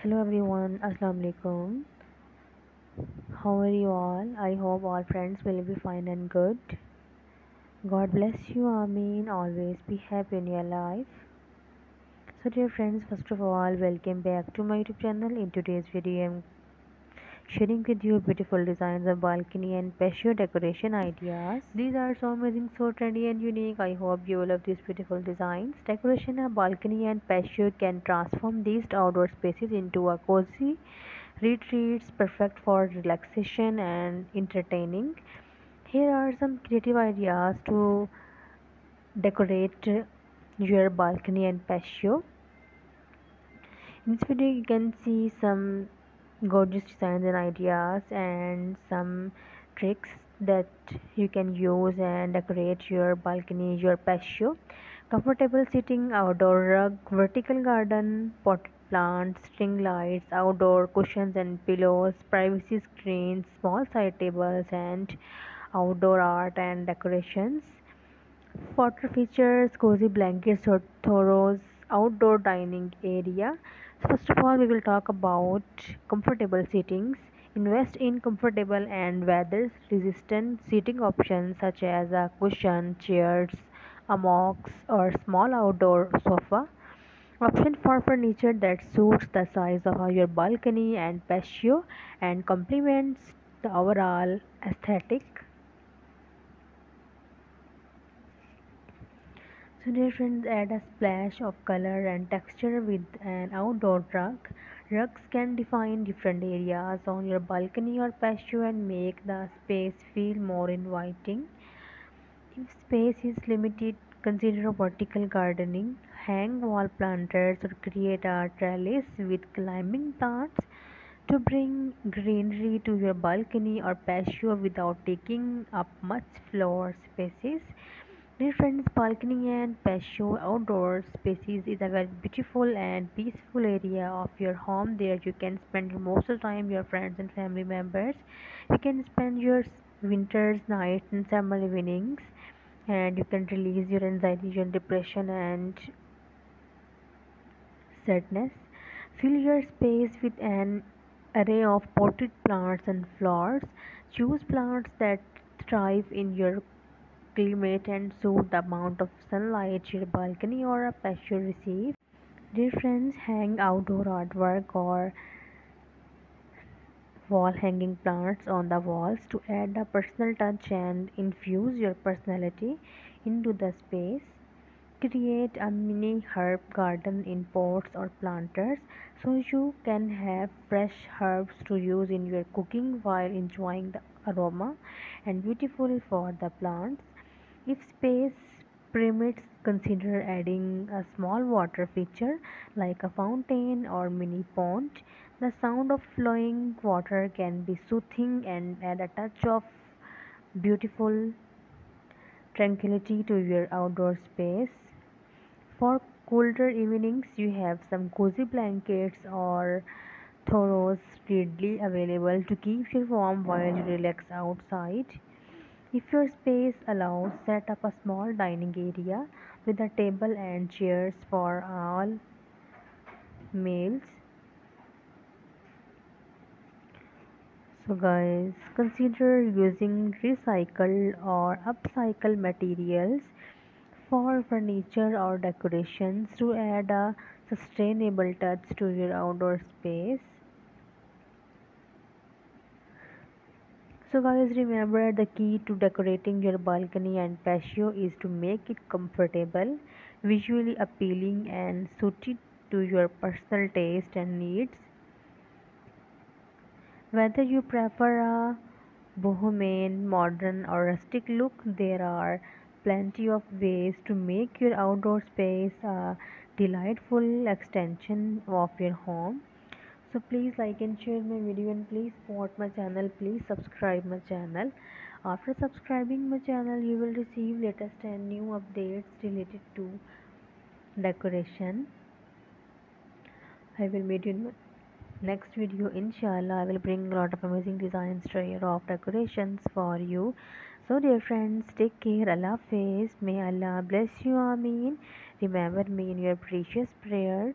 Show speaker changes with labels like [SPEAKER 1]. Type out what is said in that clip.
[SPEAKER 1] Hello everyone, Assalamu alaikum. How are you all? I hope all friends will be fine and good. God bless you, Amin. Always be happy in your life. So, dear friends, first of all, welcome back to my YouTube channel. In today's video, I'm sharing with you beautiful designs of balcony and patio decoration ideas. These are so amazing, so trendy and unique. I hope you love these beautiful designs. Decoration of balcony and patio can transform these outdoor spaces into a cozy retreats perfect for relaxation and entertaining. Here are some creative ideas to decorate your balcony and patio. In this video you can see some gorgeous designs and ideas and some tricks that you can use and decorate your balcony your patio. Comfortable sitting outdoor rug vertical garden potted plants string lights outdoor cushions and pillows privacy screens small side tables and outdoor art and decorations. Photo features cozy blankets or throws outdoor dining area First of all, we will talk about comfortable seatings. Invest in comfortable and weather resistant seating options such as a cushion, chairs, hammocks, or small outdoor sofa. Option for furniture that suits the size of your balcony and patio and complements the overall aesthetic. So friends, add a splash of color and texture with an outdoor rug. Rugs can define different areas on your balcony or patio and make the space feel more inviting. If space is limited, consider vertical gardening. Hang wall planters or create a trellis with climbing plants to bring greenery to your balcony or patio without taking up much floor spaces. Dear friends, balcony and patio outdoor spaces is a very beautiful and peaceful area of your home. There you can spend most of the time your friends and family members. You can spend your winters nights and summer evenings and you can release your anxiety, your depression and sadness. Fill your space with an array of potted plants and flowers. Choose plants that thrive in your climate and suit the amount of sunlight your balcony or a patio receives. Dear friends, hang outdoor artwork or wall hanging plants on the walls to add a personal touch and infuse your personality into the space. Create a mini herb garden in pots or planters so you can have fresh herbs to use in your cooking while enjoying the aroma and beautiful for the plants. If space permits, consider adding a small water feature like a fountain or mini pond. The sound of flowing water can be soothing and add a touch of beautiful tranquility to your outdoor space. For colder evenings, you have some cozy blankets or throws readily available to keep you warm while you relax outside. If your space allows, set up a small dining area with a table and chairs for all meals. So guys, consider using recycled or upcycled materials for furniture or decorations to add a sustainable touch to your outdoor space. So guys remember the key to decorating your balcony and patio is to make it comfortable, visually appealing and suited to your personal taste and needs. Whether you prefer a bohemian, modern or rustic look, there are plenty of ways to make your outdoor space a delightful extension of your home so please like and share my video and please support my channel. Please subscribe my channel. After subscribing my channel you will receive latest and new updates related to decoration. I will meet you in next video inshallah. I will bring a lot of amazing designs here of decorations for you. So dear friends take care. Allah Hafiz may allah bless you. Amin remember me in your precious prayers